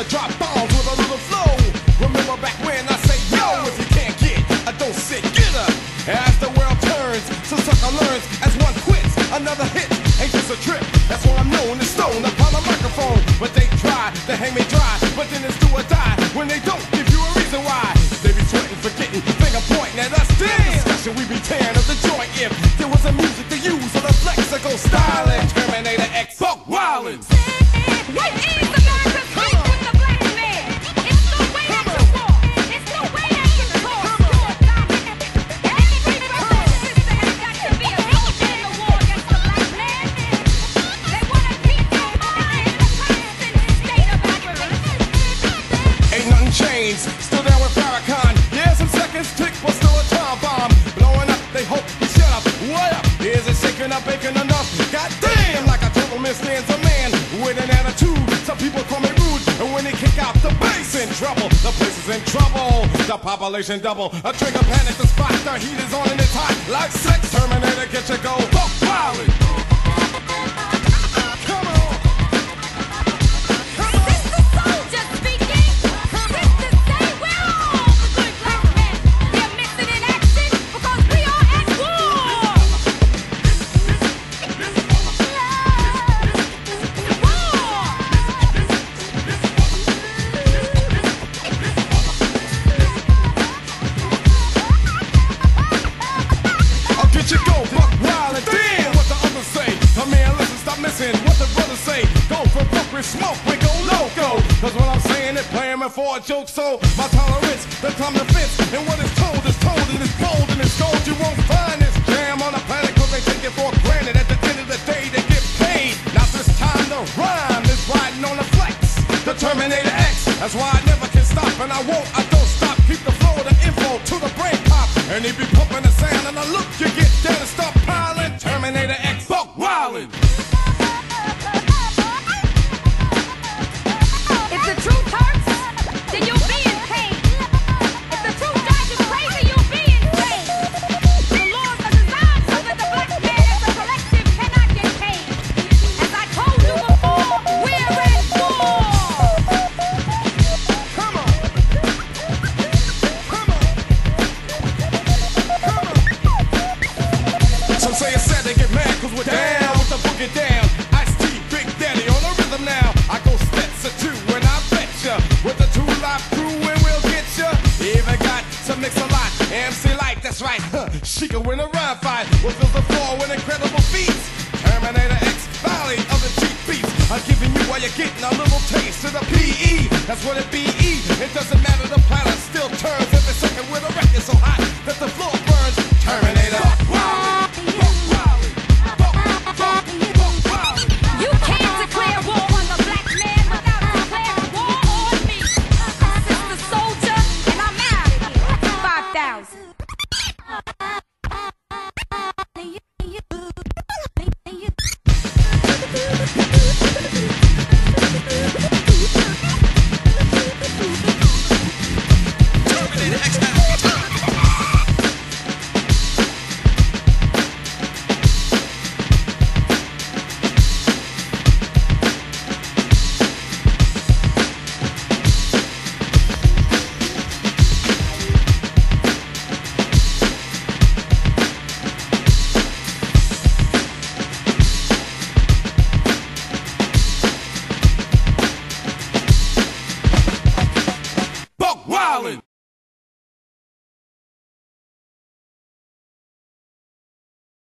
you drop bombs with a little flow. Remember back when I say yo, if you can't get, I don't sit, get up. As the world turns, so sucker learns. As one quits, another hit ain't just a trip. That's why I'm known as stone upon a microphone. But they try to hang me dry, but then it's do or die when they don't give you a reason why. They be sweating, forgetting, finger pointing at us. Damn discussion, we be tearing up the joint if there was a music to use or the flexical styling. Terminator X, buck wildin'. Is it shaking up, bacon enough? Goddamn, like a total man stands a man with an attitude. Some people call me rude, and when they kick out the bass in trouble, the place is in trouble. The population double. A trigger panic, the spot, the heat is on and it's hot. Like sex, Terminator, get your go. Fuck the brothers say. Go for with smoke, we go loco. Cause what I'm saying is playing for a joke, so my tolerance, the time to fits. And what is told is told, and it's gold and it's gold. You won't find this jam on the planet, cause they take it for granted. At the end of the day, they get paid. Now this time to rhyme is riding on the flex. The Terminator X, that's why I never can stop, and I won't, I don't stop. Keep the flow, the info to the brain pop. And he be pumping the sound, and I look, you get down and start piling. Terminator X, buck wildin'. They get mad cause we're down with the boogie down. Ice T, Big Daddy on the rhythm now. I go steps or two and I bet ya. With the 2 Live Crew and we'll get ya. Even got some mix a lot. MC Lyte, that's right. Huh. She can win a rhyme fight. Will fill the floor with incredible feats. Terminator X Valley of the Jeep Beets. I'm giving you while you're getting a little taste of the PE. That's what it be. It doesn't down.